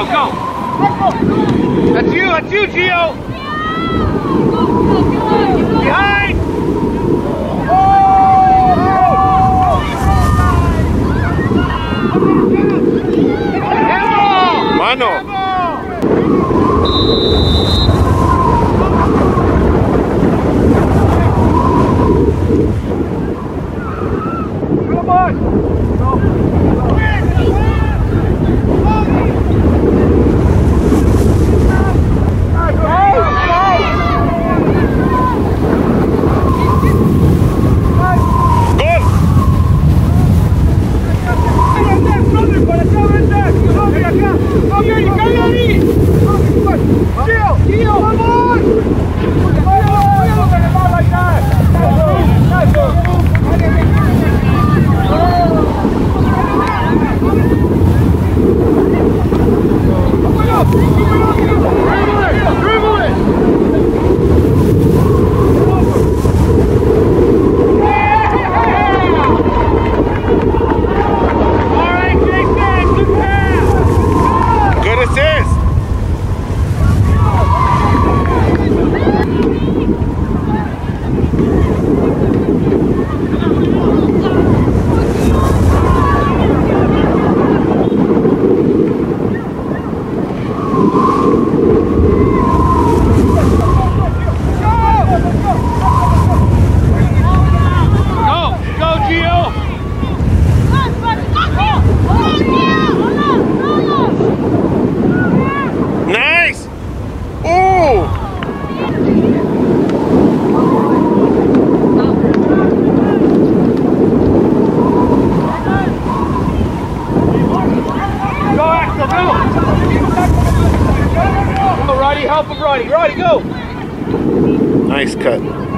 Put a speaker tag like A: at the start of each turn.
A: Geo, go. That's you, that's you, Geo. Behind.
B: Mano. cut.